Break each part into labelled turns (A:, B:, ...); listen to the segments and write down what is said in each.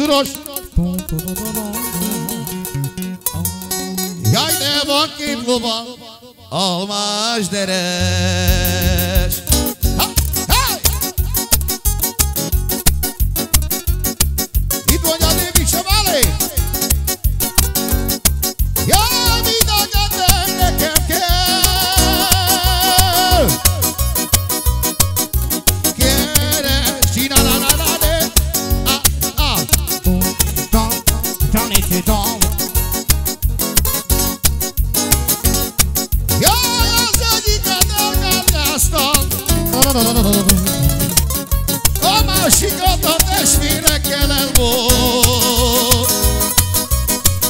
A: Duroş. Yayda vakit baba olmaz dere. Jaj, az egyiket! A másikat a testvérekkel elvolt!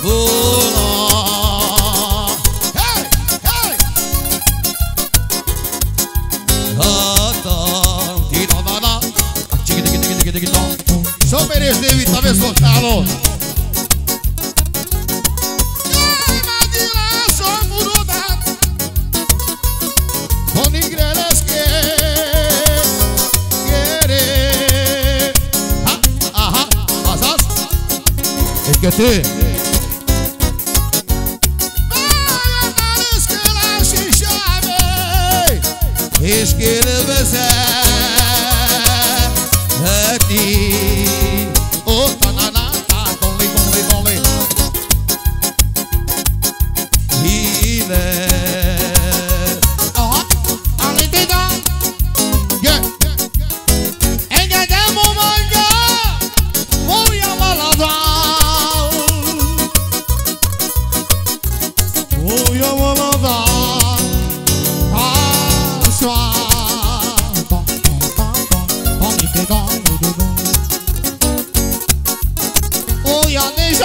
A: Volna! Hey! Hey! Hatam! Tidadada! Csigi-digi-digi-digi-digi-dom! Szoper és David, a vezvoktáló!
B: Que quer ter? Esquerda, Gone, baby, gone. Oh, yanlış